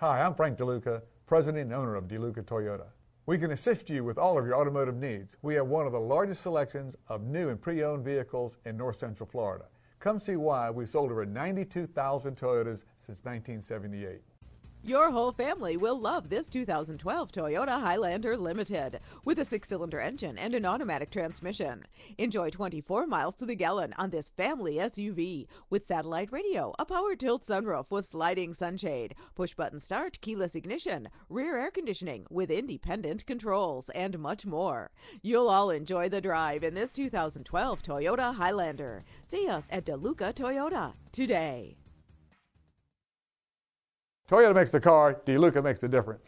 Hi, I'm Frank DeLuca, president and owner of DeLuca Toyota. We can assist you with all of your automotive needs. We have one of the largest selections of new and pre-owned vehicles in north central Florida. Come see why we've sold over 92,000 Toyotas since 1978. Your whole family will love this 2012 Toyota Highlander Limited with a six cylinder engine and an automatic transmission. Enjoy 24 miles to the gallon on this family SUV with satellite radio, a power tilt sunroof with sliding sunshade, push button start, keyless ignition, rear air conditioning with independent controls, and much more. You'll all enjoy the drive in this 2012 Toyota Highlander. See us at DeLuca Toyota today. Toyota makes the car, DeLuca makes the difference.